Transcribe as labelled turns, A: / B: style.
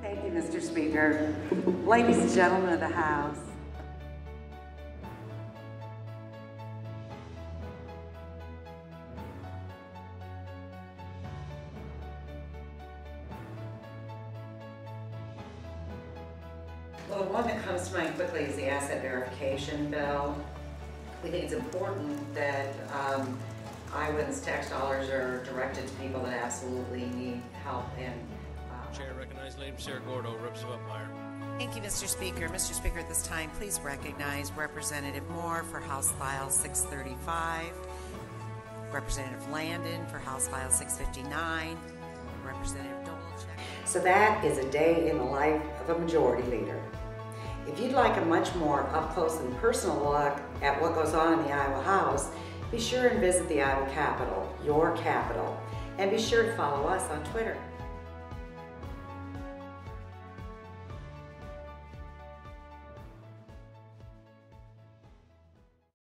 A: Thank you, Mr. Speaker. Ladies and gentlemen of the House,
B: Well, the one that comes to mind quickly is the asset verification bill. We think it's important that um, Iowans' tax dollars are directed to people that absolutely need help and uh,
C: Chair Lady Sarah Gordo, Representative Upmeyer.
D: Thank you, Mr. Speaker. Mr. Speaker, at this time, please recognize Representative Moore for House File 635, Representative Landon for House File 659, Representative Dolecheck.
B: So that is a day in the life of a majority leader. If you'd like a much more up close and personal look at what goes on in the Iowa House, be sure and visit the Iowa Capitol, your capital, and be sure to follow us on Twitter.